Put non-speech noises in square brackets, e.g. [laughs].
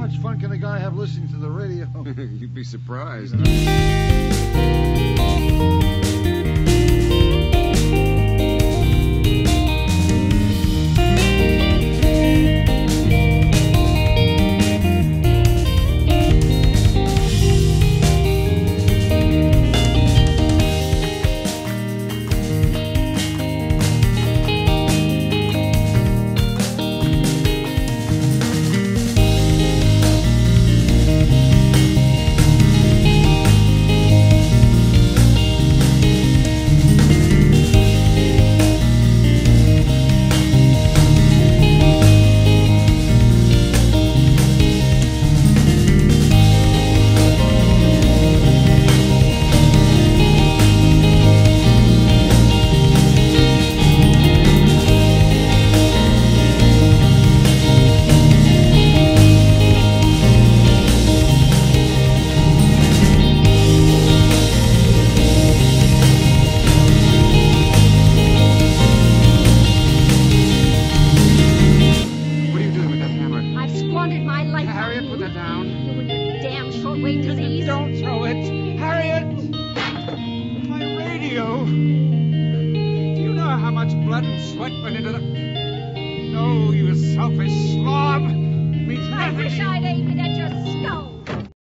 much fun can a guy have listening to the radio? [laughs] You'd be surprised. That down. You and your damn shortwave disease. Don't throw it. Harriet! My radio. Do you know how much blood and sweat went into the. No, you selfish slob.